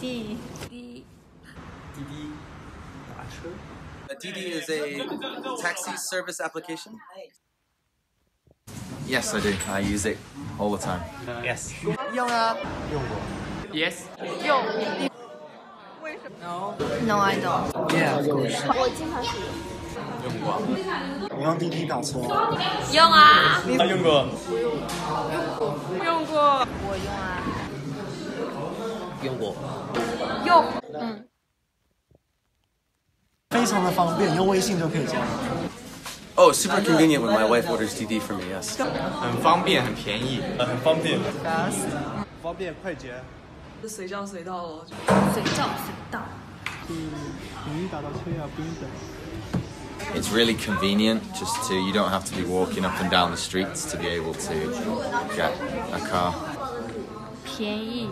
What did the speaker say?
滴滴滴滴打车。 Uh, Didi is a taxi service application. Yes, I do. I use it all the time. Yes. 用啊。用过。 Yes. 用。 No. No, I don't. Yeah, of course. 我经常使用。用过。我用滴滴打车。用啊。他用过。用过。我用啊。 用过，用嗯，非常的方便，用微信就可以加。Oh, super convenient when my wife orders Didi for me. Yes. 很方便，很便宜，很方便。Fast. really convenient just to, you don't have to be walking up and down the streets to be able to get a car. 便宜。